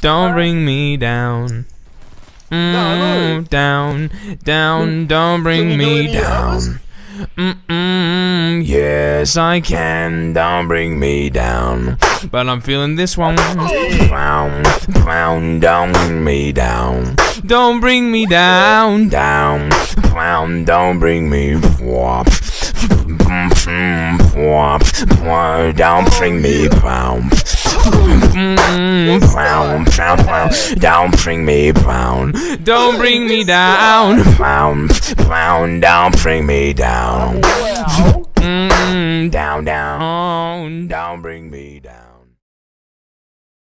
don't bring me down. Mm, down, down, don't bring me down. Mm-mm, yes, I can. Don't bring me down. But I'm feeling this one. Brown, brown, don't bring me down. Don't bring me down, down. Brown, don't bring me. Whop. Mm, mm, Whop. Don't bring me brown. Brown, brown, brown. Don't bring me brown. Don't bring me down. Brown, brown. Don't bring me down. Mm, down, down. Don't bring me